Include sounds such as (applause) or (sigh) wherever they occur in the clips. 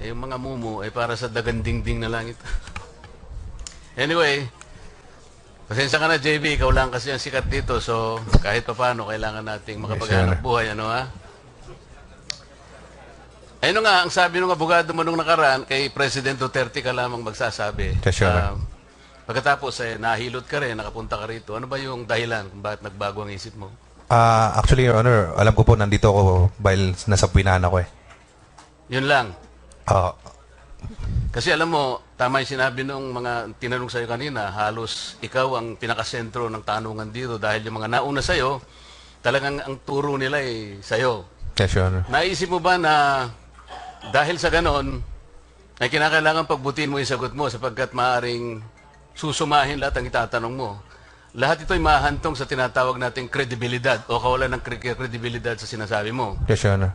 Eh, yung mga mumu ay para sa dagandingding na lang ito. anyway, pasensya ka na, JB. Ikaw lang kasi ang sikat dito. So, kahit pa paano, kailangan nating makapaghanap buhay. Ano, ha? Ayun nga, ang sabi ng abogado mo nung nakaraan, kay President Duterte ka lamang magsasabi. Yes, Honor. pagkatapos, eh, nahilot ka rin, nakapunta ka rito. Ano ba yung dahilan kung bakit nagbago ang isip mo? Ah, actually, Your Honor, alam ko po nandito ako dahil nasa Pinan ako eh. Yun lang. Ah, Kasi alam mo, tama yung sinabi nung mga tinanong sa'yo kanina, halos ikaw ang pinakasentro ng tanungan dito dahil yung mga nauna sa'yo, talagang ang turo nila ay sa'yo. yes, Your Honor. Naisip mo ba na dahil sa ganon, ay kinakailangan pagbutin mo yung sagot mo sapagkat maaring susumahin lahat ang itatanong mo. Lahat ito ay mahantong sa tinatawag nating kredibilidad o kawalan ng kre- kredibilidad sa sinasabi mo. Yes, Your Honor.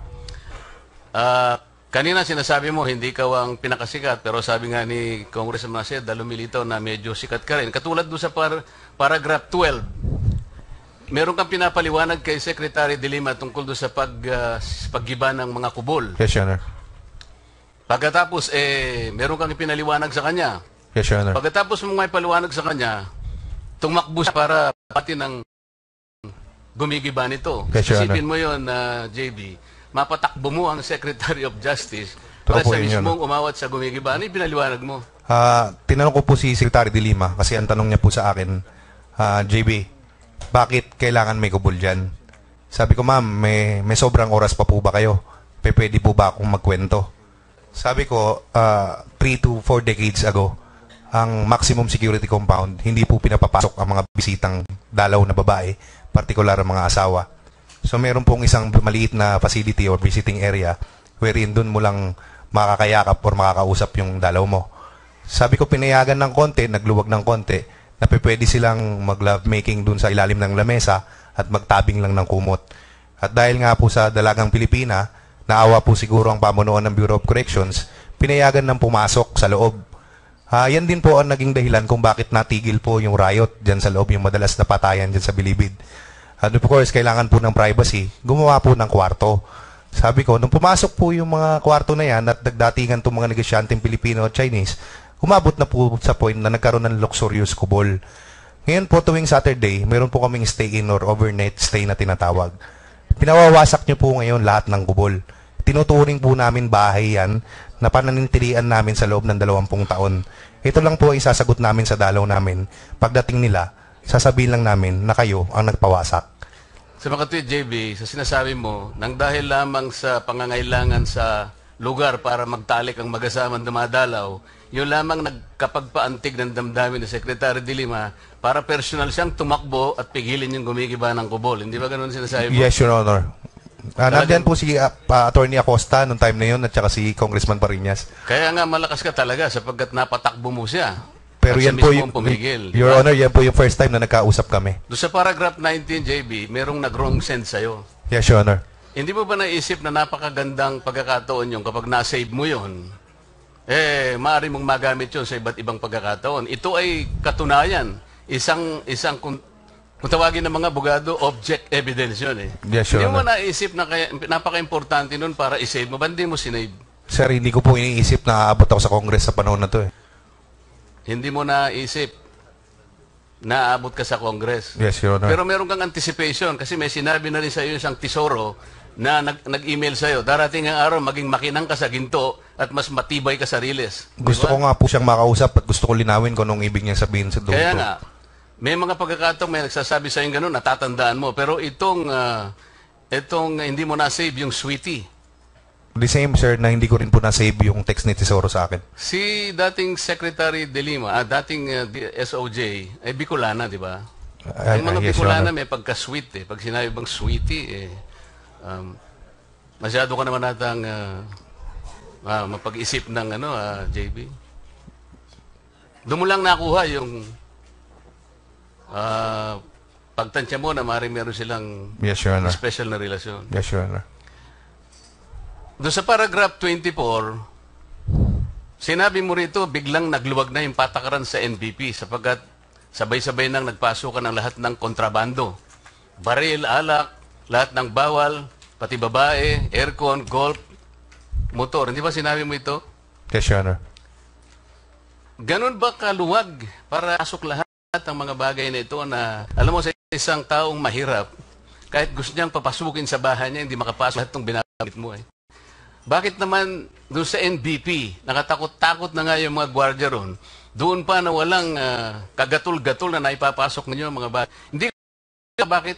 Ah, kanina sinasabi mo hindi ka ang pinakasikat pero sabi nga ni Congressman Maceda lumilitaw na medyo sikat ka rin. Katulad doon sa par- paragraph 12. Meron kang pinapaliwanag kay Secretary de Lima tungkol doon sa pag ah, paggiba ng mga kubol. Yes, Your Honor. Pagkatapos eh meron kang ipinaliwanag sa kanya. Yes, Your Honor. Pagkatapos mo may paliwanag sa kanya, tumakbo siya para pati ng gumigiba nito. Yes, Your Isipin mo yon na JB, mapatakbo mo ang Secretary of Justice Totoo para po sa yun, mismong umawat sa gumigiba. Ano yung pinaliwanag mo? Ah, tinanong ko po si Secretary de Lima kasi ang tanong niya po sa akin, ah, JB, bakit kailangan may kubol dyan? Sabi ko, ma'am, may, may sobrang oras pa po ba kayo? Pe, pwede po ba akong magkwento? Sabi ko, 3 to 4 decades ago, ang maximum security compound, hindi po pinapapasok ang mga bisitang dalaw na babae, partikular ang mga asawa. So meron pong isang maliit na facility or visiting area wherein doon mo lang makakayakap or makakausap yung dalaw mo. Sabi ko pinayagan ng konti, nagluwag ng konti, na pwede silang mag-love making dun sa ilalim ng lamesa at magtabing lang ng kumot. At dahil nga po sa dalagang Pilipina, naawa po siguro ang pamunuan ng Bureau of Corrections, pinayagan ng pumasok sa loob. Ah, yan din po ang naging dahilan kung bakit natigil po yung riot dyan sa loob, yung madalas na patayan dyan sa Bilibid. At of course, kailangan po ng privacy, gumawa po ng kwarto. Sabi ko, nung pumasok po yung mga kwarto na yan at nagdatingan itong mga negosyanteng Pilipino at Chinese, umabot na po sa point na nagkaroon ng luxurious kubol. Ngayon po tuwing Saturday, meron po kaming stay-in or overnight stay na tinatawag. Pinawawasak niyo po ngayon lahat ng kubol. Tinuturing po namin bahay yan na pananintilian namin sa loob ng dalawampung taon. Ito lang po ay sasagot namin sa dalaw namin. Pagdating nila, sasabihin lang namin na kayo ang nagpawasak. Sa mga JB, sa sinasabi mo, nang dahil lamang sa pangangailangan sa lugar para magtalik ang mag-asamang dumadalaw, yun lamang nagkapagpaantig ng damdamin ni Secretary de Lima para personal siyang tumakbo at pigilin yung gumigiba ng kubol. Hindi ba ganun sinasabi mo? Yes, Your Honor. Uh, nandyan po si uh, pa- Attorney Acosta nung time na yun at saka si Congressman Pariñas. Kaya nga malakas ka talaga sapagkat napatakbo mo siya. Pero yan po yung, pumigil. Your ba? Honor, yan po yung first time na nagkausap kami. Doon sa paragraph 19, JB, merong nag-wrong send sa'yo. Yes, Your Honor. Hindi mo ba naisip na napakagandang pagkakataon yung kapag na-save mo yon eh, maaari mong magamit yun sa iba't ibang pagkakataon. Ito ay katunayan. Isang, isang kung, kung tawagin ng mga abogado, object evidence yun eh. Yes, Your hindi mo Honor. naisip na kaya, napaka-importante nun para i-save mo. Ba't hindi mo sinave? Sir, hindi ko po iniisip na aabot ako sa Congress sa panahon na to eh. Hindi mo naisip na aabot ka sa Congress. Yes, Your Honor. Pero meron kang anticipation kasi may sinabi na rin sa iyo isang tesoro na nag- nag-email sa iyo. Darating ang araw maging makinang ka sa ginto at mas matibay ka sa riles. Gusto ko nga po siyang makausap at gusto ko linawin kung anong ibig niya sabihin sa doon. Kaya nga, may mga pagkakataon may nagsasabi sa iyo ganun, natatandaan mo. Pero itong, ah, itong hindi mo na-save yung sweetie. The same, sir, na hindi ko rin po na-save yung text ni Tesoro sa akin. Si dating Secretary De Lima, ah, dating ah, D- SOJ, ay Bicolana, di ba? Ah, Ang mga yes, Your Bicolana Honor. may pagka-sweet eh. Pag sinabi bang sweetie, eh, um, masyado ka naman natang ah, ah, mapag-isip ng ano, ah, JB. Doon mo lang nakuha yung ah, pagtansya mo na maaaring meron silang Yes, Your Honor. special na relasyon. Yes, Your Honor. Doon sa paragraph 24, sinabi mo rito, biglang nagluwag na yung patakaran sa NBP sapagkat sabay-sabay nang nagpasukan ng lahat ng kontrabando. Baril, alak, lahat ng bawal, pati babae, aircon, golf, motor. Hindi ba sinabi mo ito? Yes, Your Honor. Ganun ba kaluwag para pasok lahat ang mga bagay na ito na alam mo sa isang taong mahirap, kahit gusto niyang papasukin sa bahay niya, hindi makapasok lahat itong binabit mo eh. Bakit naman doon sa NBP, nakatakot-takot na nga yung mga gwardiya ron, doon pa na walang ah, kagatul-gatul na naipapasok ninyo mga bagay. Hindi ka bakit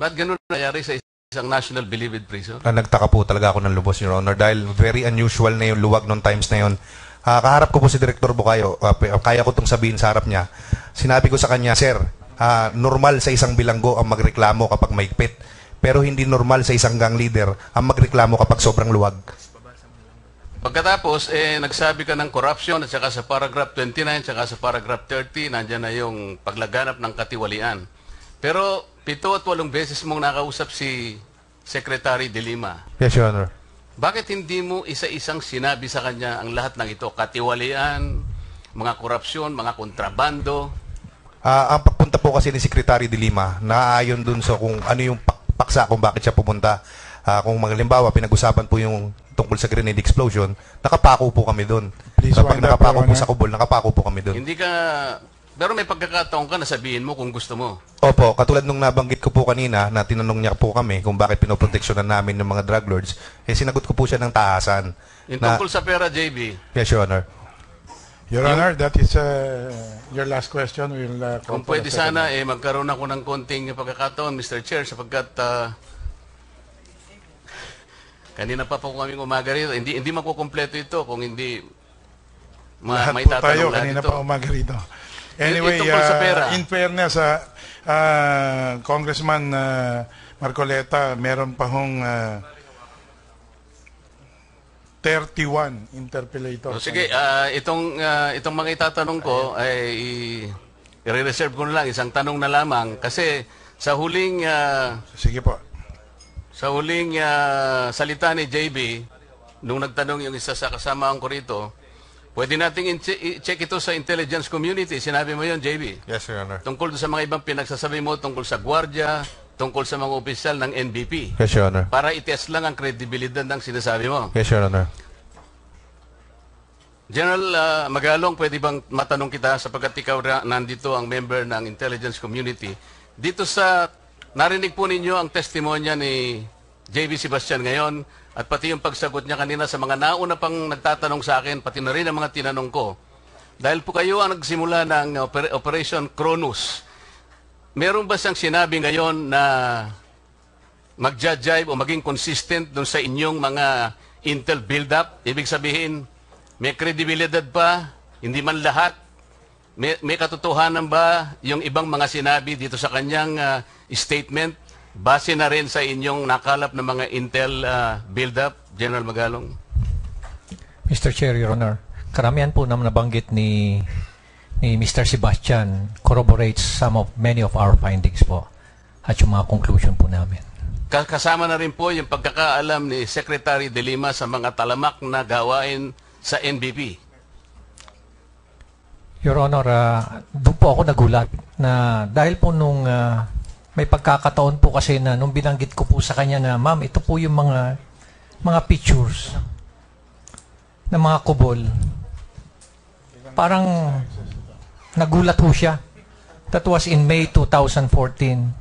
Ba't ganun nangyari sa isang National Believed Prison? Ah, nagtaka po talaga ako ng lubos, Your Honor, dahil very unusual na yung luwag nung times na yun. Ah, kaharap ko po si Director Bukayo, ah, p- kaya ko itong sabihin sa harap niya. Sinabi ko sa kanya, Sir, ah, normal sa isang bilanggo ang magreklamo kapag maigpit. Pero hindi normal sa isang gang leader ang magreklamo kapag sobrang luwag. Pagkatapos, eh, nagsabi ka ng corruption at saka sa paragraph 29 at saka sa paragraph 30, nandyan na yung paglaganap ng katiwalian. Pero pito at walong beses mong nakausap si Secretary De Lima. Yes, Your Honor. Bakit hindi mo isa-isang sinabi sa kanya ang lahat ng ito? Katiwalian, mga korupsyon, mga kontrabando. Ah, ang pagpunta po kasi ni Secretary de Lima, naaayon dun sa kung ano yung pak- paksa kung bakit siya pumunta. Ah, kung maglimbawa, pinag-usapan po yung tungkol sa grenade explosion, nakapako po kami dun. Please Kapag nakapako po sa kubol, nakapako po kami dun. Hindi ka... Pero may pagkakataon ka na sabihin mo kung gusto mo. Opo, katulad nung nabanggit ko po kanina na tinanong niya po kami kung bakit pinoproteksyonan namin ng mga drug lords, eh sinagot ko po siya ng taasan. Yung Na, tungkol sa pera, JB, yes, Your Honor. Your Honor, that is uh, your last question. We'll uh, Kung pwede sana, eh, magkaroon ako ng konting pagkakataon, Mr. Chair, sapagkat ah, kanina pa po kami umaga rito. Hindi, hindi makukompleto ito kung hindi ma, Lahat may po tayo, lahat kanina ito. pa umaga rito. Anyway, uh, in fairness, uh, uh, Congressman uh, Marcoleta, meron pa hong uh, 31 interpellators. O, sige, ah, itong, ah, itong mga itatanong ko ay i- i-reserve ko na lang, isang tanong na lamang. Kasi sa huling ah, Sige po. Sa huling ah, salita ni JB, nung nagtanong yung isa sa kasama ko rito, pwede nating i-check ito sa intelligence community. Sinabi mo yon JB. Yes, Your Honor. Tungkol sa mga ibang pinagsasabi mo, tungkol sa gwardiya, tungkol sa mga opisyal ng NBP. Yes, Your Honor. Para itest lang ang kredibilidad ng sinasabi mo. Yes, Your Honor. General ah, Magalong, pwede bang matanong kita sapagkat ikaw na, nandito ang member ng intelligence community. Dito sa, narinig po ninyo ang testimonya ni JB Sebastian ngayon at pati yung pagsagot niya kanina sa mga nauna pang nagtatanong sa akin, pati na rin ang mga tinanong ko. Dahil po kayo ang nagsimula ng oper- Operation Cronus. Meron ba siyang sinabi ngayon na magja-jive o maging consistent dun sa inyong mga intel build-up? Ibig sabihin, may kredibilidad pa, hindi man lahat. May, may katotohanan ba yung ibang mga sinabi dito sa kanyang ah, statement? Base na rin sa inyong nakalap ng mga intel ah, build-up, General Magalong? Mr. Chair, Your Honor, karamihan po naman nabanggit ni ni Mr. Sebastian corroborates some of many of our findings po at yung mga conclusion po namin. Ka- Kasama na rin po yung pagkakaalam ni Secretary De Lima sa mga talamak na gawain sa NBP. Your Honor, ah, doon po ako nagulat na dahil po nung ah, may pagkakataon po kasi na nung binanggit ko po sa kanya na ma'am, ito po yung mga mga pictures ng mga kubol. Parang nagulat ho siya. That was in May 2014.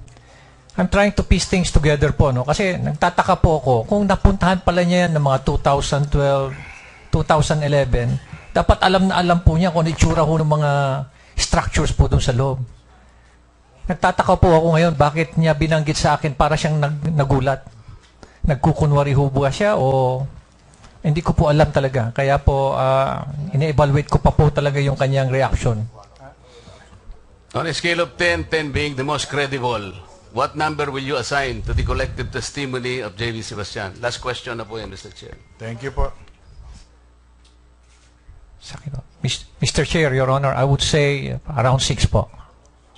I'm trying to piece things together po, no? Kasi nagtataka po ako kung napuntahan pala niya yan ng mga 2012, 2011, dapat alam na alam po niya kung ano itsura ho ng mga structures po doon sa loob. Nagtataka po ako ngayon bakit niya binanggit sa akin para siyang nag, nagulat. Nagkukunwari ho ba siya o hindi ko po alam talaga. Kaya po, ah, ine-evaluate ko pa po talaga yung kanyang reaction. On a scale of 10, 10 being the most credible, what number will you assign to the collective testimony of J.V. Sebastian? Last question na po yan, Mr. Chair. Thank you po. Sa akin Mr. Chair, Your Honor, I would say around 6 po.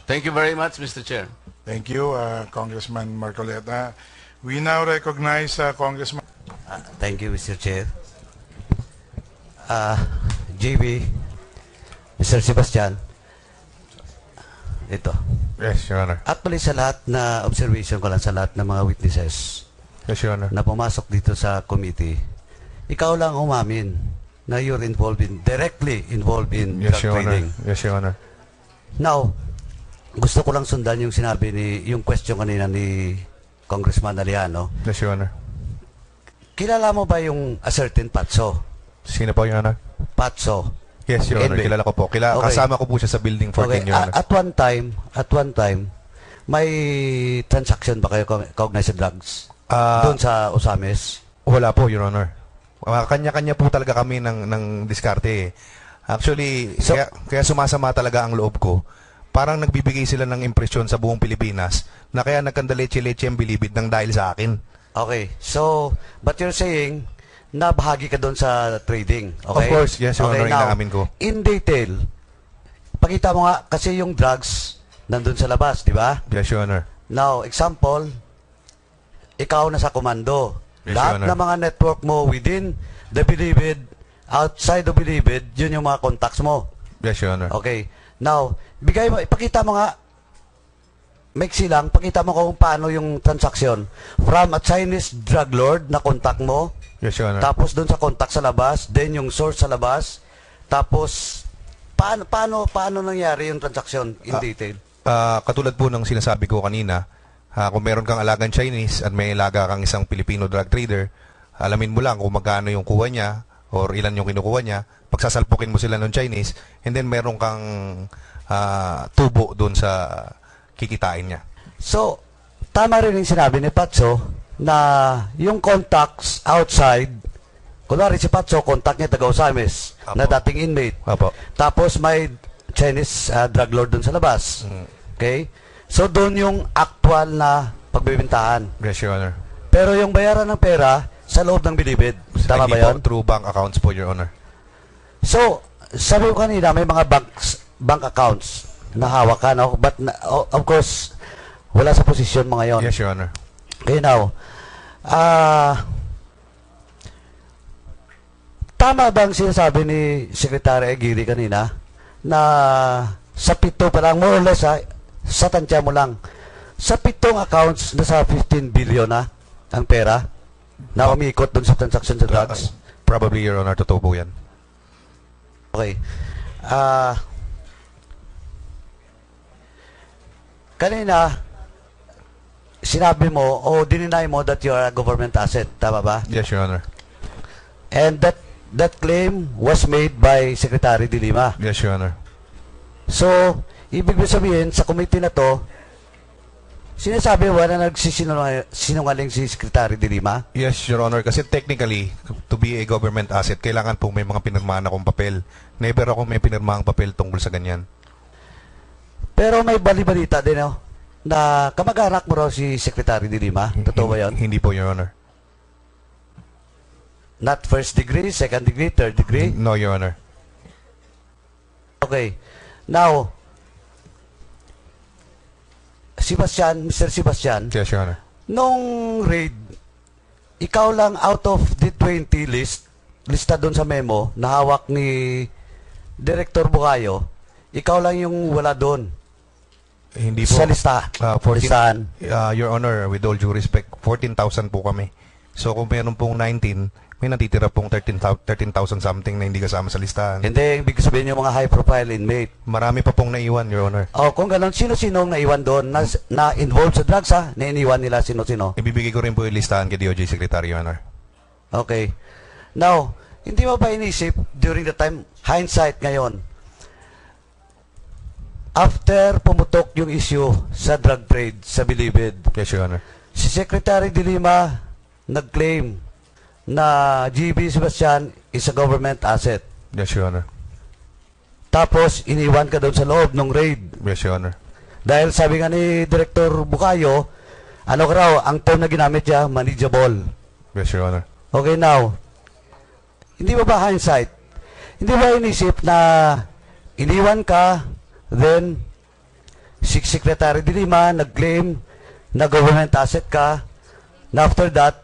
Thank you very much, Mr. Chair. Thank you, uh, Congressman Marcoleta. We now recognize uh, Congressman Ah, thank you, Mr. Chair. Ah, JB, Mr. Sebastian, ito. Yes, Your Honor. Actually, sa lahat na observation ko lang sa lahat ng mga witnesses Yes, Your Honor. na pumasok dito sa committee, ikaw lang umamin na you're involved in, directly involved in Yes, drug Your Honor. trading. Yes, Your Honor. Now, gusto ko lang sundan yung sinabi ni, yung question kanina ni Congressman Aliano. Yes, Your Honor. Kilala mo ba yung a certain Patso? Sino po, Your Honor? Patso. Yes, Your Honor. Kilala ko po. Kila, Okay. Kasama ko po siya sa Building 14, Okay, Your a- Honor. at one time, at one time, may transaction ba kayo kau- kaugnay sa drugs? Ah, Doon sa Osames? Wala po, Your Honor. Ah, Kanya-kanya po talaga kami ng, ng diskarte eh. Actually, So- kaya, kaya sumasama talaga ang loob ko. Parang nagbibigay sila ng impresyon sa buong Pilipinas na kaya nagkandaleche-leche ang bilibid ng dahil sa akin. Okay. So, but you're saying na bahagi ka doon sa trading. Okay? Of course, yes, Your Honor, now, inaamin ko. In detail, pakita mo nga, kasi yung drugs nandun sa labas, di ba? Yes, Your Honor. Now, example, ikaw na sa komando. Yes, Lahat Your Honor. ng mga network mo within the Bilibid, outside the Bilibid, yun yung mga contacts mo. Yes, Your Honor. Okay. Now, bigay mo, ipakita mo nga, maiksi lang, pakita mo kung paano yung transaction from a Chinese drug lord na contact mo, Yes, Your Honor. tapos doon sa contact sa labas, then yung source sa labas, tapos paano paano paano nangyari yung transaction in Ah. detail? Ah, katulad po ng sinasabi ko kanina, ah, kung meron kang alagang Chinese at may alaga kang isang Filipino drug trader, alamin mo lang kung magkano yung kuha niya or ilan yung kinukuha niya, pagsasalpukin mo sila ng Chinese, and then meron kang ah, tubo doon sa kikitain niya. So, tama rin yung sinabi ni Patso na yung contacts outside, kunwari si Patso, contact niya taga Osamis, Apo. na dating inmate. Apo. Tapos may Chinese ah, drug lord doon sa labas. Okay? So doon yung actual na pagbibintahan. Yes, Your Honor. Pero yung bayaran ng pera sa loob ng bilibid. Tama Hindi ba yun? po, Through bank accounts po, Your Honor. So, sabi ko kanina, may mga banks, bank accounts na hawak ka, no? But, na- o- of course, wala sa posisyon mga yon. Yes, Your Honor. Okay, now, ah, tama bang sinasabi ni Secretary Aguirre kanina na sa pito pa lang, more or less ha, sa tansya mo lang, sa pitong accounts na sa 15 billion na ang pera na umiikot dun sa transaction sa drugs? Probably, Your Honor, totoo po yan. Okay. Ah, kanina, sinabi mo o dininay mo that you are a government asset. Tama ba? Yes, Your Honor. And that that claim was made by Secretary De Lima. Yes, Your Honor. So, ibig sabihin, sa committee na to, sinasabi mo na nagsisinungaling si Secretary De Lima? Yes, Your Honor. Kasi technically, to be a government asset, kailangan po may mga pinirmahan akong papel. Never ako may pinirmahang papel tungkol sa ganyan. Pero may bali-balita din, no? Na kamag-anak mo raw si Secretary De Lima. Totoo ba yun? Hindi po, Your Honor. Not first degree, second degree, third degree? No, Your Honor. Okay. Now, Sebastian, Mr. Sebastian, Yes, Your Honor. nung raid, ikaw lang out of the 20 list, lista doon sa memo, na hawak ni Director Bukayo, ikaw lang yung wala doon Hindi po. sa lista. Ah, 14 Listahan. Ah, Your Honor, with all due respect, 14,000 po kami. So kung meron pong 19, may natitira pong 13,000 13,000 something na hindi kasama sa listahan. Hindi, ibig sabihin yung mga high-profile inmate. Marami pa pong naiwan, Your Honor. O, kung gano'n, sino-sino ang naiwan doon na, na involved sa drugs, ha? Na iniwan nila sino-sino? Ibibigay ko rin po yung listahan kay DOJ Secretary, Your Honor. Okay. Now, hindi mo ba inisip during the time, hindsight ngayon, after pumutok yung issue sa drug trade sa Bilibid, Yes, Your Honor. si Secretary de Lima nag-claim na GB Sebastian is a government asset. Yes, Your Honor. Tapos, iniwan ka doon sa loob ng raid. Yes, Your Honor. Dahil sabi nga ni Director Bukayo, ano ka raw, ang term na ginamit niya, manageable. Yes, Your Honor. Okay, now, hindi ba ba hindsight? Hindi ba inisip na iniwan ka, then, si Secretary de Lima nag-claim na government asset ka, na after that,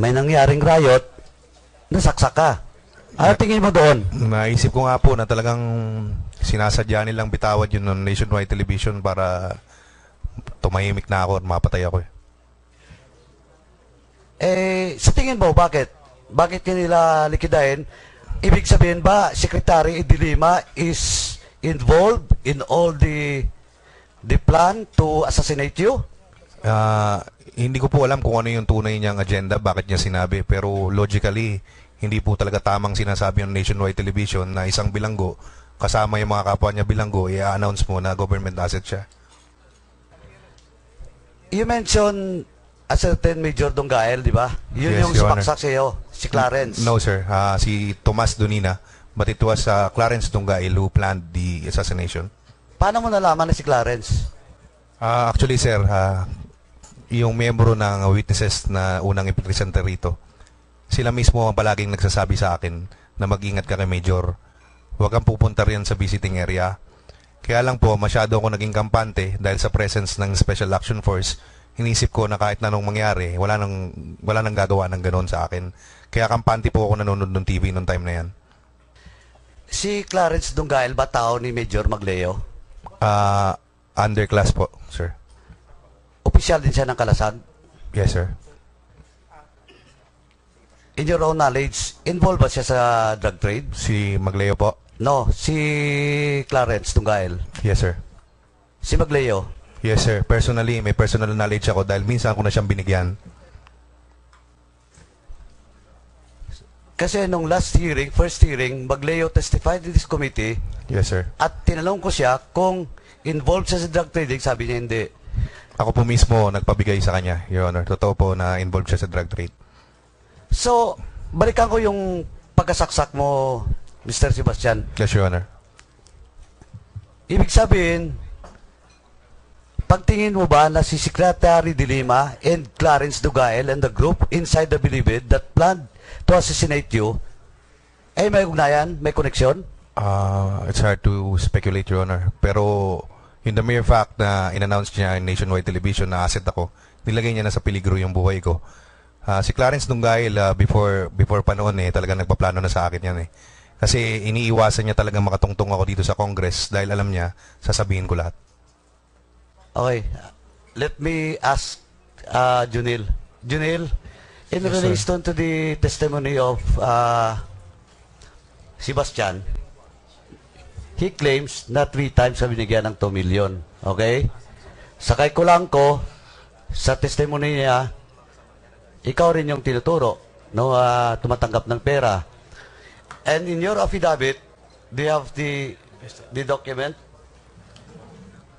may nangyaring riot, nasaksak ka. Ano tingin mo doon? Naisip ko nga po na talagang sinasadya nilang bitawan yun ng nationwide television para tumahimik na ako at mapatay ako. eh. Eh, sa tingin mo, bakit? bakit niya nila likidahin? Ibig sabihin ba, Secretary Idilima is involved in all the the plan to assassinate you? Ah, hindi ko po alam kung ano yung tunay niyang agenda, bakit niya sinabi. Pero logically, hindi po talaga tamang sinasabi ng Nationwide Television na isang bilanggo, kasama yung mga kapwa niya bilanggo, i-announce mo na government asset siya. You mentioned a certain Major Donggael, di ba? Yun Yes, yung Your Honor. sumaksak sa iyo, si Clarence. No, sir. Ah, si Tomas Donina, but it was ah, Clarence Dunggail who planned the assassination. Paano mo nalaman na si Clarence? Ah, actually, sir, ah, yung miyembro ng witnesses na unang ipresenta rito, sila mismo ang palaging nagsasabi sa akin na mag-ingat ka kay Major. Huwag kang pupunta riyan sa visiting area. Kaya lang po, masyado ako naging kampante dahil sa presence ng Special Action Force. Inisip ko na kahit na anong mangyari, wala nang, wala nang gagawa ng ganon sa akin. Kaya kampante po ako nanonood ng TV noong time na yan. Si Clarence Donggael ba tao ni Major Magleo? Ah, underclass po, sir. Opisyal din siya ng kalasag? Yes, sir. In your own knowledge, involved ba siya sa drug trade? Si Magleo po. No, si Clarence Donggael. Yes, sir. Si Magleo. Yes, sir. Personally, may personal knowledge ako dahil minsan ko na siyang binigyan. Kasi nung last hearing, first hearing, Magleo testified in this committee Yes, sir. at tinanong ko siya kung involved siya sa drug trading, sabi niya hindi. Ako po mismo nagpabigay sa kanya, Your Honor. Totoo po na involved siya sa drug trade. So, balikan ko yung pagkasaksak mo, Mr. Sebastian. Yes, Your Honor. Ibig sabihin, pagtingin mo ba na si Secretary de Lima and Clarence Dugael and the group inside the Bilibid that planned to assassinate you, ay may ugnayan, may koneksyon? Uh, it's hard to speculate, Your Honor. Pero in the mere fact na in-announce niya in nationwide television na asset ako, nilagay niya na sa peligro yung buhay ko. Ah, si Clarence Dunggail, ah, before, before pa noon eh, talagang nagpaplano na sa akin yan eh. Kasi iniiwasan niya talagang makatungtong ako dito sa Congress dahil alam niya, sasabihin ko lahat. Okay. Let me ask uh, Junil. Junil, in relation to the testimony of uh, Sebastian, he claims na three times sa binigyan ng 2 million. Okay? Sakay ko lang ko, sa testimony niya, ikaw rin yung tinuturo, no, ah, tumatanggap ng pera. And in your affidavit, do you have the, the document?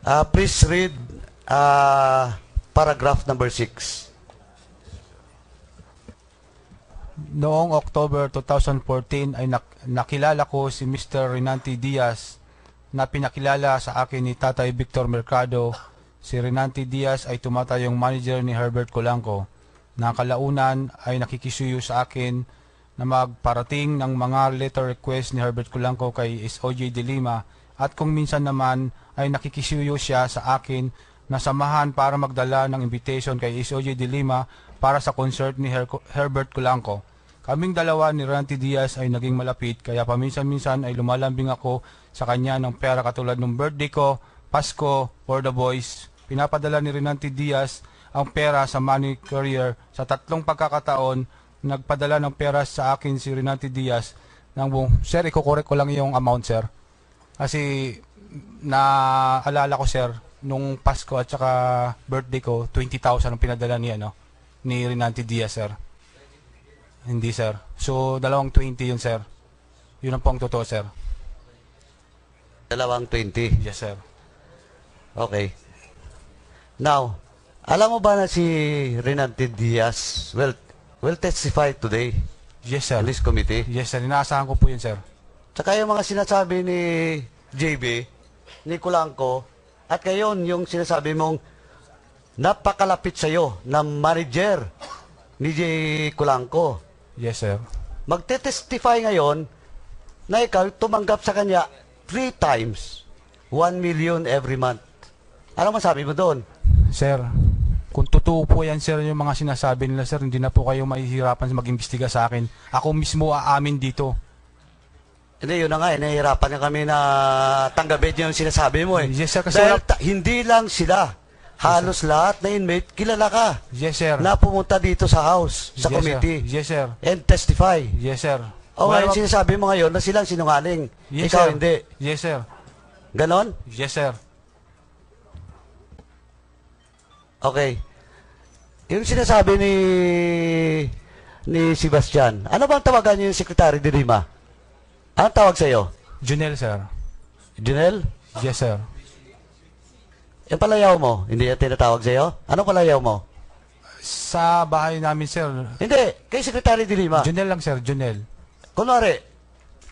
Uh, please read uh, paragraph number 6. Noong October 2014 ay nak- nakilala ko si Mr. Renante Diaz na pinakilala sa akin ni Tatay Victor Mercado. Si Renante Diaz ay tumatayong manager ni Herbert Colanco. Na kalaunan ay nakikisuyo sa akin na magparating ng mga letter request ni Herbert Colanco kay SOJ de Lima at kung minsan naman ay nakikisuyo siya sa akin na samahan para magdala ng invitation kay SOJ de Lima para sa concert ni Her- Herbert Colanco. Kaming dalawa ni Ranty Diaz ay naging malapit kaya paminsan-minsan ay lumalambing ako sa kanya ng pera katulad ng birthday ko, Pasko, for the boys. Pinapadala ni Renante Diaz ang pera sa money courier sa tatlong pagkakataon nagpadala ng pera sa akin si Renante Diaz ng buong, Sir, ikukorek ko lang yung amount, sir. Kasi naalala ko, sir, nung Pasko at saka birthday ko, 20,000 ang pinadala ni, ano, ni Renante Diaz, sir. Hindi, sir. So, dalawang 20 yun, sir. Yun ang po ang totoo, sir. Dalawang 20. Yes, sir. Okay. Now, alam mo ba na si Renante Diaz will, will testify today Yes, sir. in this committee? Yes, sir. Inaasahan ko po yun, sir. Tsaka yung mga sinasabi ni JB, ni Kulanco, at ngayon yung sinasabi mong napakalapit sa'yo na manager ni J. Kulanco. Yes, sir. Magte-testify ngayon na ikaw tumanggap sa kanya three times, 1 million every month. Ano masabi mo doon? Sir, kung totoo po yan, sir, yung mga sinasabi nila, sir, hindi na po kayo mahihirapan sa mag-imbestiga sa akin. Ako mismo aamin dito. Hindi, yun na nga, eh, nahihirapan na kami na tanggapin yung sinasabi mo eh. Yes, sir, kasi Dahil wala- hindi lang sila. Halos lahat na inmate, kilala ka. Yes, sir. Na pumunta dito sa house, sa yes, committee, Sir. Yes, sir. and testify. Yes, sir. O Wala ngayon sinasabi mo ngayon na silang sinungaling. Yes, Ikaw sir. hindi. Yes, sir. Ganon? Yes, sir. Okay. Yung sinasabi ni ni Sebastian, ano bang tawagan niyo yung Secretary de Lima? Anong tawag sa'yo? Junel, sir. Junel? Yes, sir. Yung palayaw mo, hindi yan tinatawag sa'yo? Anong palayaw mo? Sa bahay namin, sir. Hindi, kay Secretary de Lima. Junel lang, sir. Junel. Kunwari,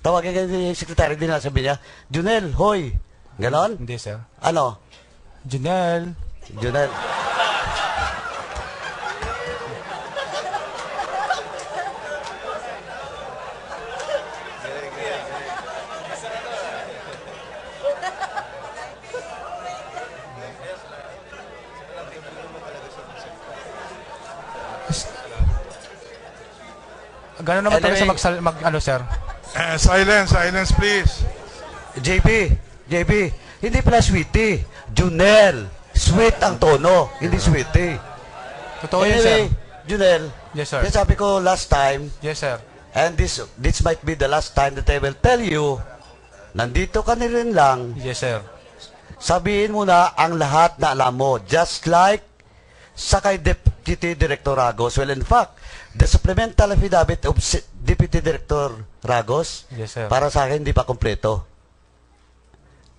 tawagin kayo ni Secretary de Lima, sabi niya, Junel, hoy. Ganon? Hindi, sir. Ano? Junel. Junel. Gano'n naman Anyway. talaga sa magsal, mag, ano, sir? Eh, silence, silence please. JB, JB, hindi pala sweetie. Junel. Sweet ang tono, hindi sweetie. Totoo yun, sir. anyway, Junel, Yes, sir. yan sabi ko last time, Yes, sir. and this this might be the last time that I will tell you, nandito ka na rin lang, Yes, sir. sabihin mo na ang lahat na alam mo. Just like sa kay Deputy Director Ragos. Well, in fact, the supplemental affidavit of Deputy Director Ragos, Yes, sir. para sa akin, hindi pa kompleto.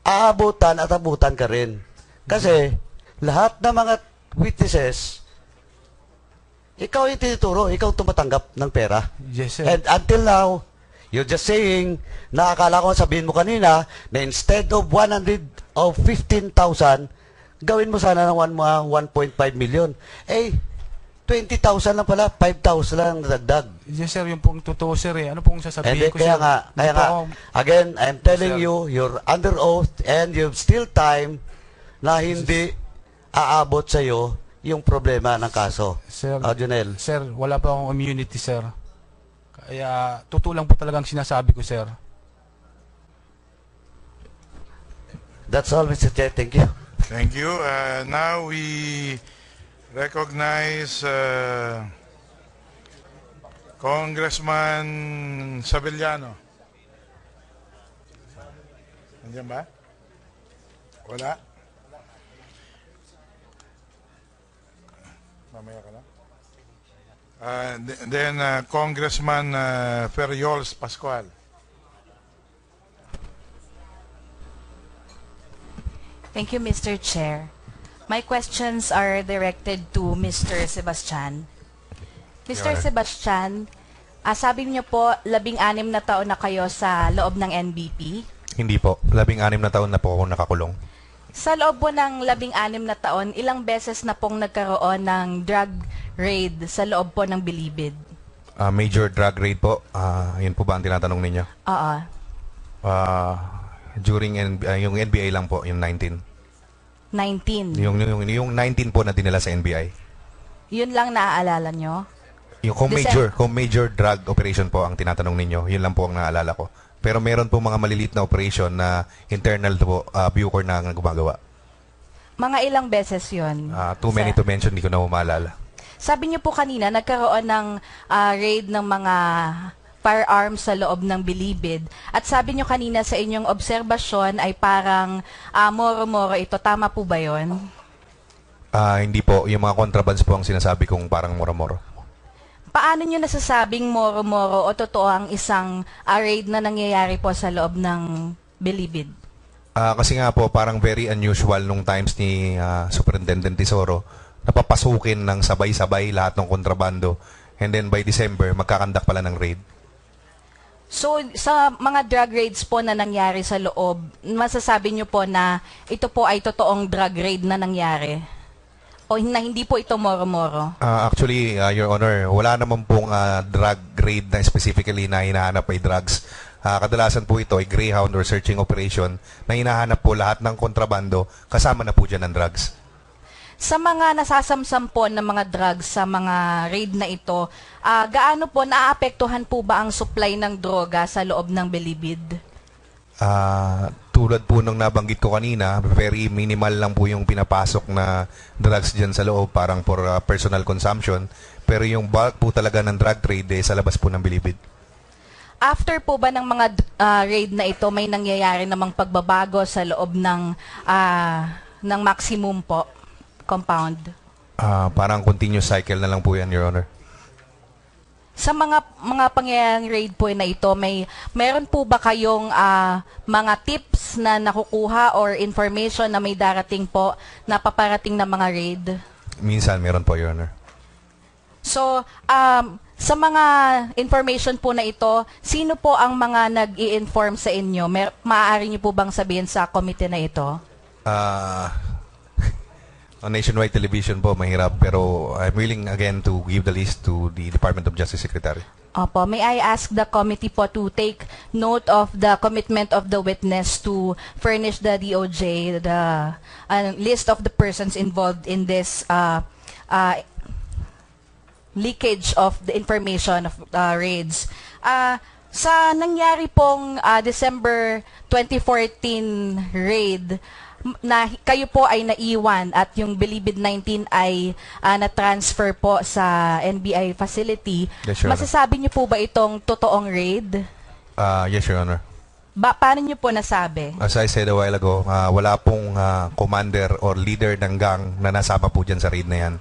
Aabutan at abutan ka rin. Kasi, lahat ng mga witnesses, ikaw yung tinuturo, ikaw tumatanggap ng pera. Yes, sir. And until now, you're just saying, nakakala ko sabihin mo kanina, na instead of 100 of 15,000, gawin mo sana ng one- mga 1.5 million. Eh, 20,000 lang pala, 5,000 lang nadagdag. yes, sir. Yung pong totoo, sir, eh. Ano pong And sasabihin then, ko, kaya sir? nga, kaya nga, again, I'm telling Sir. you, you're under oath and you've still time na hindi aabot sa'yo yung problema ng kaso. Sir, Ah, Junel. sir, wala pa akong immunity, sir. Kaya, totoo lang po talagang sinasabi ko, sir. That's all, Mr. Chair. Thank you. Thank you. Uh, now we recognize uh, Congressman Sabellano. Nandiyan ba? Wala? Mamaya ka. Uh, then uh, Congressman uh, Ferriols Pascual. Thank you, Mr. Chair. My questions are directed to Mr. Sebastian. Mr. Your. Sebastian, ah, sabi niyo po, labing-anim na taon na kayo sa loob ng NBP. Hindi po. Labing-anim na taon na po ako nakakulong. Sa loob po ng labing-anim na taon, ilang beses na pong nagkaroon ng drug raid sa loob po ng Bilibid? Ah, major drug raid po. Ah, yun po ba ang tinatanong ninyo? Oo. Ah, during N- ah, yung NBI lang po, yung 19. 19. Yung, yung, yung 19 po na dinala sa NBI. Yun lang naaalala nyo? Yung kung Decem- major, kung major drug operation po ang tinatanong ninyo, yun lang po ang naalala ko. Pero meron po mga maliliit na operation na internal po, uh, Bucor na ang gumagawa. Mga ilang beses yun? Ah, too many Sa- to mention, hindi ko na maalala. Sabi niyo po kanina, nagkaroon ng ah, raid ng mga firearms sa loob ng Bilibid. At sabi niyo kanina sa inyong obserbasyon ay parang ah, moro-moro ito. Tama po ba yon? Ah, hindi po, yung mga contrabands po ang sinasabi kong parang moro-moro. Paano niyo nasasabing moro-moro o totoo ang isang ah, raid na nangyayari po sa loob ng Bilibid? Ah, kasi nga po, parang very unusual nung times ni ah, Superintendent Tesoro, napapasukin ng sabay-sabay lahat ng kontrabando. And then by December, magkakandak pala ng raid. So, sa mga drug raids po na nangyari sa loob, masasabi niyo po na ito po ay totoong drug raid na nangyari? O na hindi po ito moro-moro? Ah, actually, ah, Your Honor, wala naman pong ah, drug raid na specifically na hinahanap ay drugs. Ah, kadalasan po ito ay Greyhound or searching operation na hinahanap po lahat ng kontrabando kasama na po dyan ng drugs. Sa mga nasasamsam po ng mga drugs sa mga raid na ito, ah, gaano po naaapektuhan po ba ang supply ng droga sa loob ng Bilibid? Ah, tulad po nung nabanggit ko kanina, very minimal lang po yung pinapasok na drugs dyan sa loob, parang for uh, personal consumption. Pero yung bulk po talaga ng drug trade eh, sa labas po ng bilibid. After po ba ng mga ah, raid na ito, may nangyayari namang pagbabago sa loob ng ah, ng maximum po compound? Ah, parang continuous cycle na lang po yan, Your Honor. Sa mga mga pangyayaring raid po na ito, may meron po ba kayong ah, mga tips na nakukuha or information na may darating po na paparating na mga raid? Minsan meron po, Your Honor. So, um, sa mga information po na ito, sino po ang mga nag-i-inform sa inyo? Mer- maaari niyo po bang sabihin sa komite na ito? Ah, on nationwide television po, mahirap. Pero I'm willing again to give the list to the Department of Justice Secretary. Opo, may I ask the committee po to take note of the commitment of the witness to furnish the DOJ the uh, list of the persons involved in this uh, uh, leakage of the information of uh, raids. Uh, sa nangyari pong uh, December 2014 raid, na kayo po ay naiwan at yung Bilibid 19 ay uh, na-transfer po sa NBI facility. Yes, Your Honor. Masasabi niyo po ba itong totoong raid? Ah, yes, Your Honor. Ba, paano niyo po nasabi? As I said a while ago, ah, wala pong ah, commander or leader ng gang na nasama po dyan sa raid na yan.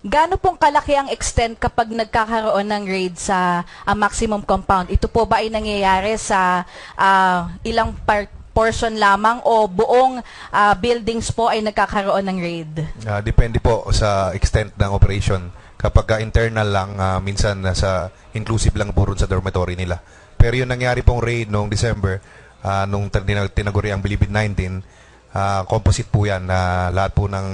Gaano pong kalaki ang extent kapag nagkakaroon ng raid sa ah, maximum compound? Ito po ba ay nangyayari sa ah, ilang par- portion lamang o buong ah, buildings po ay nagkakaroon ng raid? Ah, depende po sa extent ng operation. Kapag ka internal lang, ah, minsan nasa inclusive lang po rin sa dormitory nila. Pero yung nangyari pong raid noong December, ah, nung tin- tinaguri ang Bilibid 19, ah, composite po yan na lahat po ng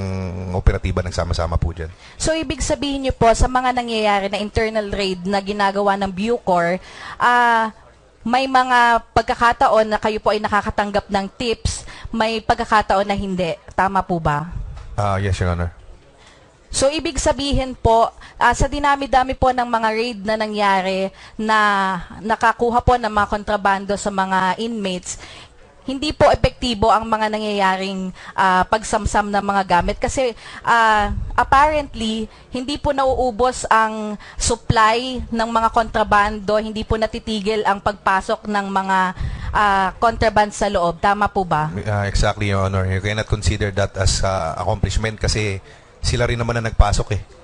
operatiba nagsama-sama po dyan. So, ibig sabihin niyo po, sa mga nangyayari na internal raid na ginagawa ng Bucor, ah, may mga pagkakataon na kayo po ay nakakatanggap ng tips, may pagkakataon na hindi. Tama po ba? Ah, yes, Your Honor. So, ibig sabihin po, ah, sa dinami-dami po ng mga raid na nangyari na nakakuha po ng mga kontrabando sa mga inmates, hindi po epektibo ang mga nangyayaring ah, pagsamsam ng mga gamit kasi ah, apparently hindi po nauubos ang supply ng mga kontrabando, hindi po natitigil ang pagpasok ng mga ah, contraband sa loob. Tama po ba? Ah, exactly, Your Honor. You cannot consider that as ah, accomplishment kasi sila rin naman na nagpasok eh.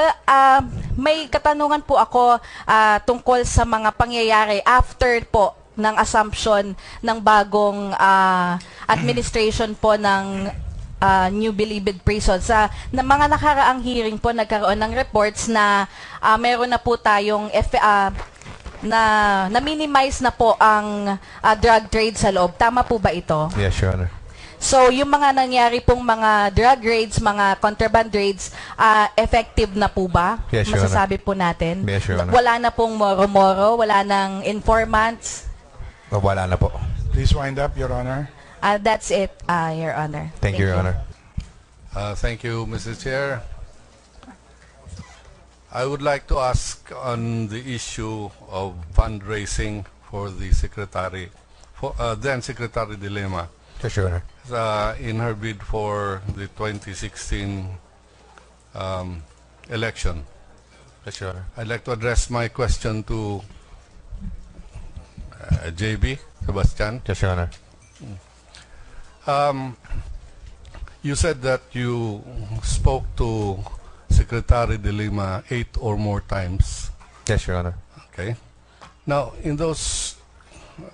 Pa, ah, may katanungan po ako ah, tungkol sa mga pangyayari after po ng assumption ng bagong ah, administration po ng ah, New Bilibid Prison. Sa na mga nakaraang hearing po nagkaroon ng reports na ah, meron na po tayong F- ah, na na-minimize na po ang ah, drug trade sa loob. Tama po ba ito? Yes, Your Honor. So, yung mga nangyari pong mga drug raids, mga contraband raids, ah, effective na po ba? Yes, Your Honor. Masasabi po natin. Yes, Your Honor. Wala na pong moro-moro, wala nang informants. Wala na po. Please wind up, Your Honor. Ah, that's it, ah, Your Honor. Thank, you, Your Honor. Uh, Thank you, Mr. Chair. I would like to ask on the issue of fundraising for the Secretary, for uh, then Secretary Dilema, Yes, Your Honor. Uh, in her bid for the 2016 um, election. Yes, Your I'd like to address my question to uh, JB, Sebastian. Yes, Your Honor. Um, you said that you spoke to Secretary De Lima eight or more times. Yes, Your Honor. Okay. Now, in those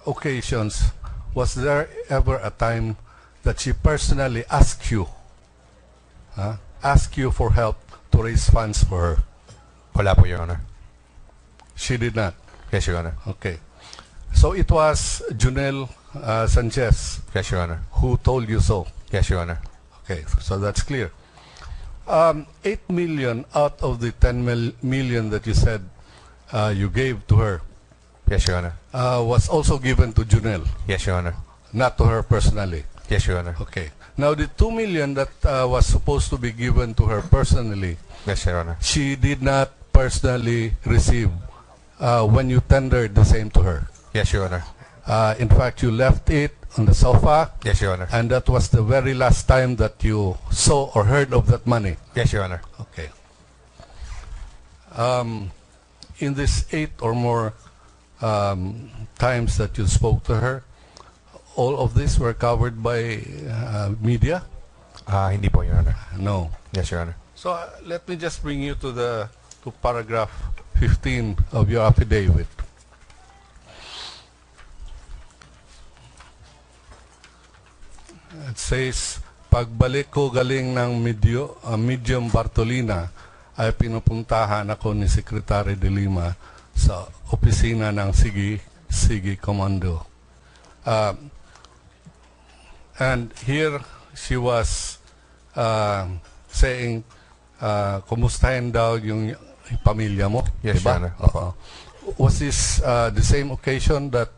occasions, was there ever a time that she personally asked you, huh, asked you for help to raise funds for her? Wala po, Your Honor. She did not. Yes, Your Honor. Okay. So it was Junel uh, Sanchez Yes, Your Honor. who told you so. Yes, Your Honor. Okay, so that's clear. Um, 8 million out of the 10 mil- million that you said uh, you gave to her Yes, Your Honor. uh, was also given to Junel, Yes, Your Honor. not to her personally. Yes, Your Honor. Okay. Now, the 2 million that uh, was supposed to be given to her personally, Yes, Your Honor. she did not personally receive uh, when you tendered the same to her. Yes, Your Honor. Uh, in fact, you left it on the sofa, Yes, Your Honor. and that was the very last time that you saw or heard of that money. Yes, Your Honor. Okay. Um, in this eight or more um, times that you spoke to her, all of this were covered by uh, media? Ah, hindi po, Your Honor. No. Yes, Your Honor. So uh, let me just bring you to the to paragraph 15 of your affidavit. It says, pagbalik ko galing ng medyo, uh, medium Bartolina, ay pinupuntahan ako ni Secretary de Lima sa opisina ng Sigi, Sigi Commando. Um, and here she was uh, saying, uh, kumustahin daw yung pamilya mo. Yes, diba? Your Honor. Oo. Was this uh, the same occasion that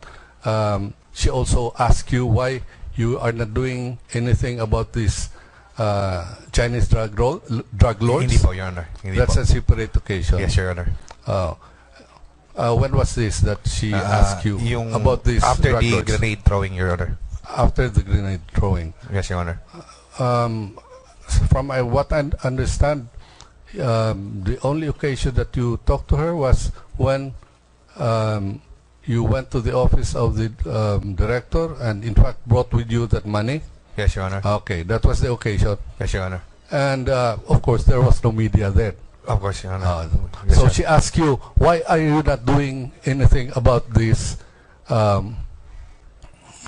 um, she also asked you why you are not doing anything about this uh, Chinese drug, ro- drug lords? Hindi po, Your Honor. Hindi That's po. a separate occasion. Yes, Your Honor. Uh, uh, when was this that she Ah, asked you yung about this after drug the lords? grenade throwing, Your Honor. After the grenade throwing. Yes, Your Honor. Um, from I, what I understand, um, the only occasion that you talked to her was when um, you went to the office of the um, director and in fact brought with you that money. Yes, Your Honor. Okay, that was the occasion. Yes, Your Honor. And uh, of course, there was no media there. Of course, Your Uh, Honor. Yes, so she asked you, why are you not doing anything about this um,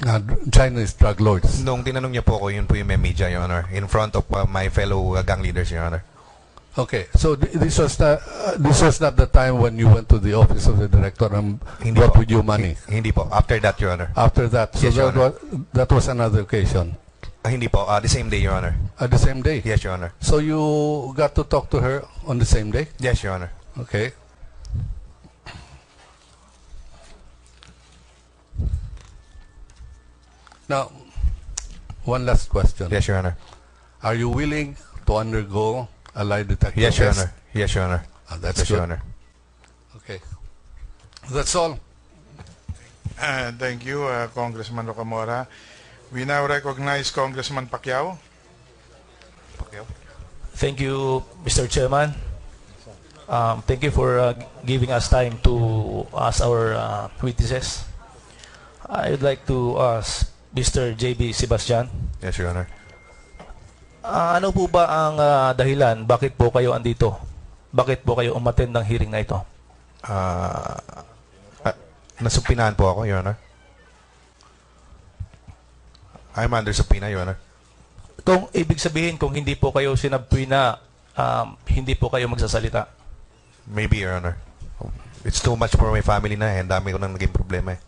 uh, Chinese drug lords? Nung tinanong niya po ako, yun po yung may media, Your Honor. In front of uh, my fellow uh, gang leaders, Your Honor. Okay, so th- this was not uh, this was not the time when you went to the office of the director and Hindi brought po. with you money. Hi- Hindi po. After that, Your Honor. After that, so Yes, Your that was, that was another occasion. Ah, hindi po. Uh, the same day, Your Honor. At the same day. Yes, Your Honor. So you got to talk to her on the same day. Yes, Your Honor. Okay. Now, one last question. Yes, Your Honor. Are you willing to undergo a lie detector Yes, Your? Honor. Yes, Your Honor. Ah, that's yes, good. Your Honor. Okay. That's all. Uh, thank you, uh, Congressman Rocamora. We now recognize Congressman Pacquiao. Thank you, Mr. Chairman. Um, thank you for uh, giving us time to ask our uh, witnesses. I would like to ask Mr. JB Sebastian. Yes, Your Honor. Ah, ano po ba ang ah, dahilan? Bakit po kayo andito? Bakit po kayo umattend ng hearing na ito? Ah, ah, nasupinahan po ako, Your Honor. I'm under subpoena, Your Honor. Kung ibig sabihin kung hindi po kayo sinabpina, um, hindi po kayo magsasalita. Maybe, Your Honor. It's too much for my family na eh. Ang dami ko nang naging problema eh.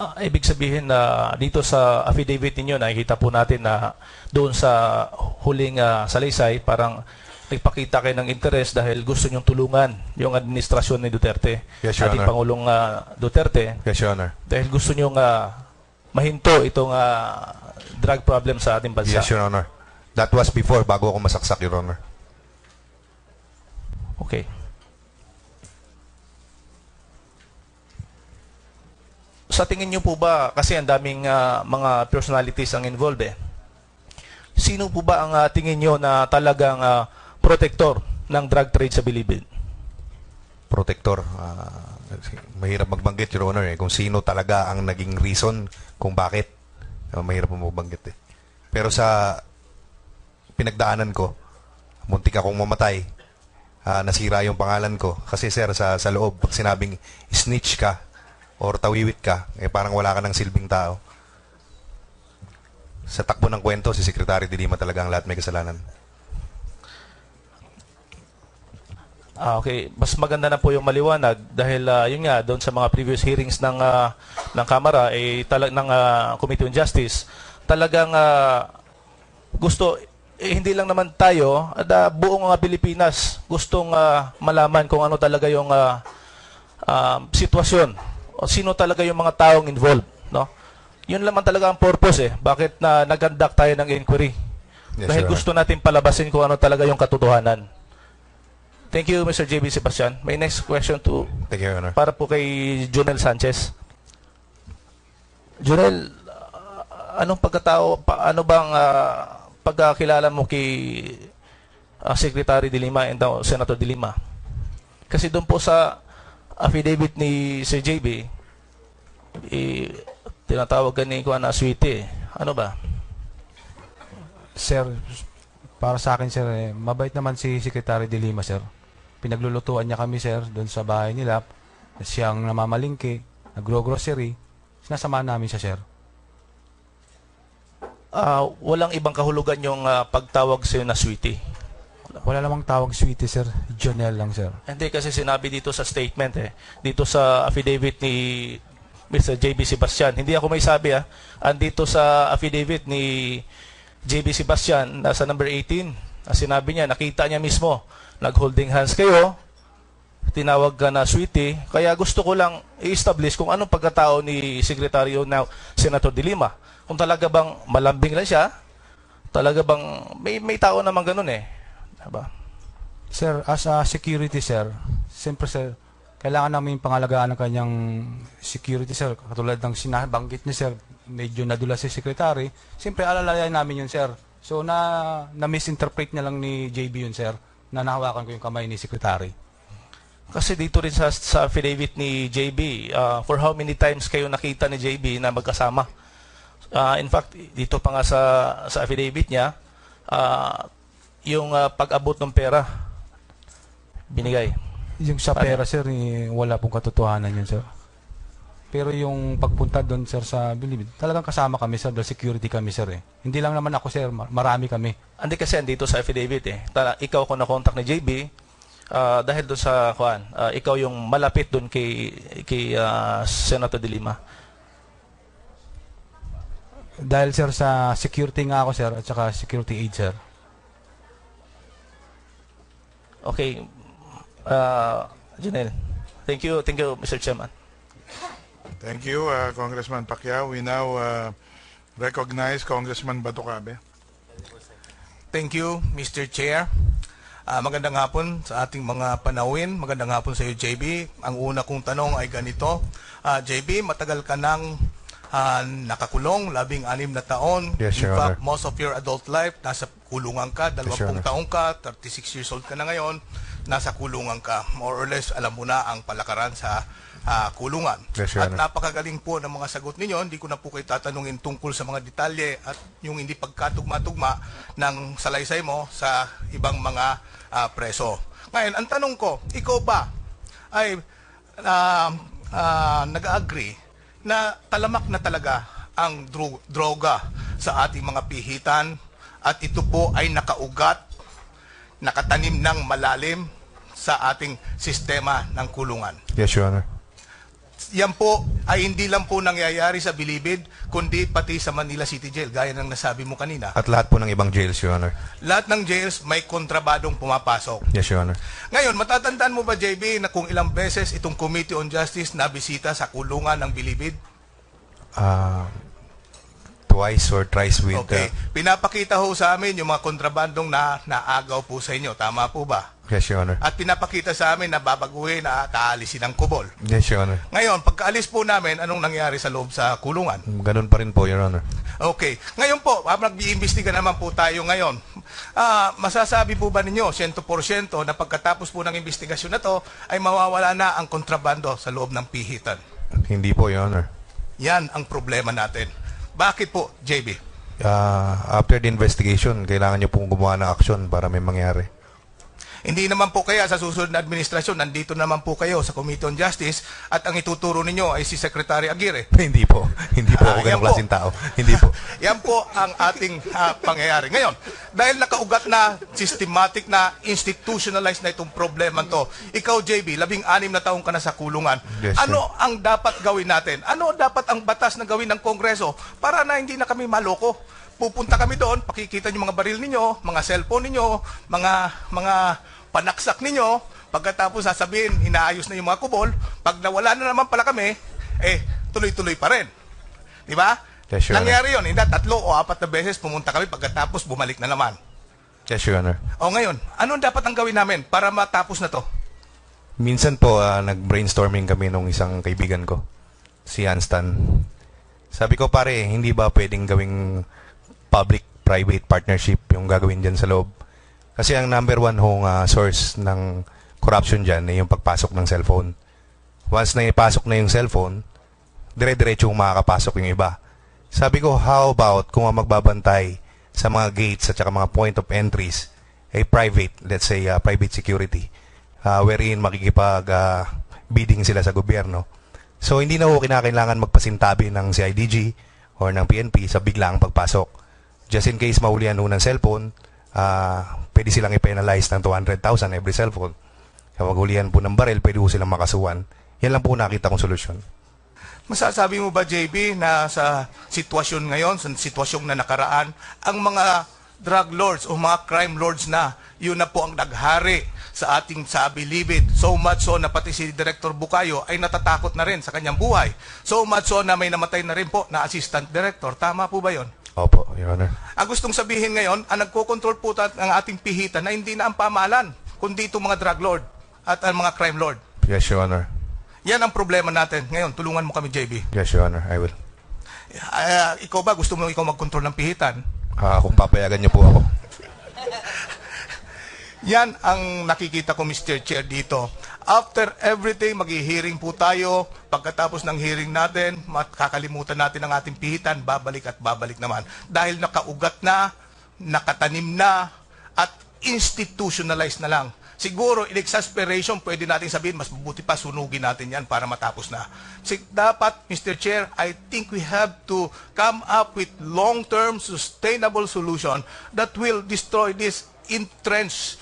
Ah, ibig sabihin na dito sa affidavit ninyo nakikita po natin na doon sa huling ah, salaysay parang nagpakita kayo ng interest dahil gusto nyong tulungan yung administrasyon ni Duterte Yes, Your ating Honor. Pangulong ah, Duterte Yes, Your Honor. dahil gusto nyong ah, mahinto itong ah, drug problem sa ating bansa. Yes, Your Honor. That was before, bago ako masaksak, Your Honor. Okay. Sa tingin niyo po ba, kasi ang daming ah, mga personalities ang involved eh, sino po ba ang ah, tingin niyo na talagang ah, protector ng drug trade sa Bilibid? Protector. ah, mahirap magbanggit, Your Honor, eh. Kung sino talaga ang naging reason kung bakit. Ah, mahirap magbanggit eh. Pero sa pinagdaanan ko, muntik akong mamatay. Ah, nasira yung pangalan ko. Kasi sir, sa, sa loob, pag sinabing snitch ka or tawiwit ka, eh parang wala ka ng silbing tao. Sa takbo ng kwento, si Secretary de Lima talaga ang lahat may kasalanan. Ah, okay, mas maganda na po yung maliwanag dahil ah, yun nga doon sa mga previous hearings ng ah, ng Kamara eh talag ng ah, Committee on Justice talagang ah, gusto eh, hindi lang naman tayo at ah, buong mga Pilipinas gustong ah, malaman kung ano talaga yung ah, ah, sitwasyon o sino talaga yung mga taong involved, no? Yun naman talaga ang purpose eh. Bakit na nag-conduct tayo ng inquiry? Yes, Dahil Honor. gusto natin palabasin kung ano talaga yung katotohanan. Thank you, Mr. JB Sebastian. My next question to Thank you, Your Honor. para po kay Junel Sanchez. Junel, ah, anong pagkatao, pa, ano bang ah, pagkakilala mo kay ah, Secretary de Lima and uh, Senator de Lima? Kasi doon po sa affidavit ni Sir JB, eh, tinatawag ka ni Kuan na sweetie. Ano ba? Sir, para sa akin sir, eh, mabait naman si Secretary de Lima sir. Pinaglulutuan niya kami sir doon sa bahay nila. Siyang namamalingki, nagro-grocery. Sinasama namin siya sir. Ah, walang ibang kahulugan yung ah, pagtawag sa'yo na sweetie. Wala namang tawag sweetie sir. Jonel lang sir. Hindi kasi sinabi dito sa statement eh. Dito sa affidavit ni Mr. JB Sebastian. Hindi ako may sabi ah. Andito sa affidavit ni JB Sebastian, nasa number 18. Ang sinabi niya, nakita niya mismo. Nag-holding hands kayo. Tinawag ka na sweetie. Kaya gusto ko lang i-establish kung anong pagkatao ni Sekretaryo na Senator De Lima. Kung talaga bang malambing lang siya, talaga bang may may tao naman ganun eh. Diba? Sir, as a security sir, siyempre sir, kailangan namin pangalagaan ang kanyang security sir. Katulad ng sinabanggit niya sir, medyo nadula si secretary. Siyempre alalayan namin yun sir. So na na-misinterpret niya lang ni JB yun sir, na nahawakan ko yung kamay ni secretary. Kasi dito rin sa, sa affidavit ni JB, uh, for how many times kayo nakita ni JB na magkasama? Uh, in fact, dito pa nga sa, sa affidavit niya, uh, yung uh, pag-abot ng pera, binigay. Yung sa Ano? pera sir, eh, wala pong katotohanan yun sir. Pero yung pagpunta doon sir sa Bilibid, talagang kasama kami sir, dahil security kami sir eh. Hindi lang naman ako sir, mar- marami kami. Hindi kasi andito sa affidavit eh. Tala, ikaw ko na-contact ni JB, uh, dahil doon sa, kuan, uh, ikaw yung malapit doon kay, kay uh, Senator De Lima. Dahil sir sa security nga ako sir, at saka security aid sir. Okay. Uh, Janelle. Thank you, thank you, Mr. Chairman. Thank you, uh, Congressman Pacquiao. We now uh, recognize Congressman Batucabe. Thank you, Mr. Chair. Ah, magandang hapon sa ating mga panawin. Magandang hapon sa iyo, JB. Ang una kong tanong ay ganito. Ah, JB, matagal ka nang ah, nakakulong, labing anim na taon. Yes, In Your fact, Honor. most of your adult life, nasa kulungan ka, dalawampung Honor. taong ka, 36 years old ka na ngayon, nasa kulungan ka. More or less, alam mo na ang palakaran sa ah, kulungan. Yes, At napakagaling po ng mga sagot ninyo. Hindi ko na po kayo tatanungin tungkol sa mga detalye at yung hindi pagkatugma-tugma ng salaysay mo sa ibang mga ah, preso. Ngayon, ang tanong ko, ikaw ba ay ah, ah, nag-agree na talamak na talaga ang dro- droga sa ating mga pihitan at ito po ay nakaugat, nakatanim ng malalim sa ating sistema ng kulungan Yes, Your Honor. Yan po ay hindi lang po nangyayari sa Bilibid, kundi pati sa Manila City Jail, gaya ng nasabi mo kanina. At lahat po ng ibang jails, Your Honor. Lahat ng jails may kontrabadong pumapasok. Yes, Your Honor. Ngayon, matatandaan mo ba, JB, na kung ilang beses itong Committee on Justice na bisita sa kulungan ng Bilibid? Uh, twice or thrice with Okay. uh, Pinapakita ho sa amin yung mga kontrabandong na naagaw po sa inyo. Tama po ba? Yes, Your Honor. At pinapakita sa amin na babaguhin na kaalisin ang kubol. Yes, Your Honor. Ngayon, pagkaalis po namin, anong nangyari sa loob sa kulungan? Ganun pa rin po, Your Honor. Okay. Ngayon po, ah, nag-iimbestiga naman po tayo ngayon. Ah, masasabi po ba ninyo, 100% na pagkatapos po ng investigasyon na to, ay mawawala na ang kontrabando sa loob ng pihitan? Hindi po, Your Honor. Yan ang problema natin. Bakit po, JB? Uh, after the investigation, kailangan niyo pong gumawa ng aksyon para may mangyari. Hindi naman po kaya sa susunod na administrasyon, nandito naman po kayo sa Committee on Justice at ang ituturo ninyo ay si Secretary Aguirre. (laughs) Hindi po. Hindi po ako ganong po. klaseng tao. Hindi po. (laughs) Yan po ang ating ah, pangyayari. Ngayon, dahil nakaugat na, systematic na, institutionalized na itong problema to, ikaw, JB, labing anim na taong ka na sa kulungan. Yes, sir. ano ang dapat gawin natin? Ano dapat ang batas na gawin ng Kongreso para na hindi na kami maloko? Pupunta kami doon, pakikita niyo mga baril ninyo, mga cellphone ninyo, mga mga panaksak ninyo, pagkatapos sasabihin, inaayos na yung mga kubol, pag nawala na naman pala kami, eh, tuloy-tuloy pa rin. Di ba? Yes, Your. Nangyari yun, hindi tatlo o apat na beses pumunta kami pagkatapos bumalik na naman. Yes, Your Honor. O ngayon, ano dapat ang gawin namin para matapos na to? Minsan po, ah, nag-brainstorming kami nung isang kaibigan ko, si Anstan. Sabi ko, pare, hindi ba pwedeng gawing public-private partnership yung gagawin dyan sa loob? Kasi ang number one hong ah, source ng corruption dyan ay yung pagpasok ng cellphone. Once na ipasok na yung cellphone, dire-diretso makakapasok yung iba. Sabi ko, how about kung magbabantay sa mga gates at saka mga point of entries ay private, let's say uh, private security, uh, wherein makikipag uh, bidding sila sa gobyerno. So hindi na ho kinakailangan magpasintabi ng CIDG or ng PNP sa biglaang pagpasok. Just in case mahulihan ho ng cellphone, uh, pwede silang i-penalize ng 200,000 every cellphone. Kapag hulihan po ng baril, pwede ho silang makasuhan. Yan lang po nakita kong solusyon. Masasabi mo ba, JB, na sa sitwasyon ngayon, sa sitwasyong na nakaraan, ang mga drug lords o mga crime lords na, yun na po ang naghari sa ating sa Abilibid. So much so na pati si Director Bukayo ay natatakot na rin sa kanyang buhay. So much so na may namatay na rin po na Assistant Director. Tama po ba yon? Opo, Your Honor. Ang gustong sabihin ngayon, ang nagkocontrol po tat ng ating pihitan na hindi na ang pamahalan, kundi itong mga drug lord at ang mga crime lord. Yes, Your Honor. Yan ang problema natin. Ngayon, tulungan mo kami, JB. Yes, Your Honor. I will. Ah, ikaw ba, gusto mo ikaw magkontrol ng pihitan? Ah, kung papayagan niyo po ako. (laughs) Yan ang nakikita ko, Mr. Chair, dito. After everything, mag-hearing po tayo. Pagkatapos ng hearing natin, makakalimutan natin ang ating pihitan, babalik at babalik naman. Dahil nakaugat na, nakatanim na, at institutionalized na lang. Siguro, in exasperation, pwede natin sabihin, mas mabuti pa, sunugin natin yan para matapos na. Sig- dapat, Mr. Chair, I think we have to come up with long-term, sustainable solution that will destroy this entrenched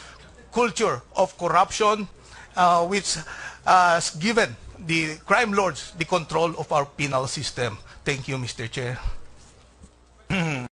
culture of corruption uh, which uh, given the crime lords the control of our penal system. Thank you, Mr. Chair. (clears throat)